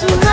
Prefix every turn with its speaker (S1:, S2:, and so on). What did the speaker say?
S1: to